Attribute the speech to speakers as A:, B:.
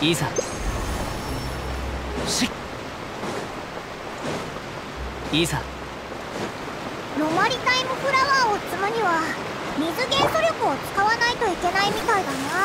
A: いざ。しいざ。
B: ロマリタイムフラワーを積むには水元素力を使わないといけないみたいだな。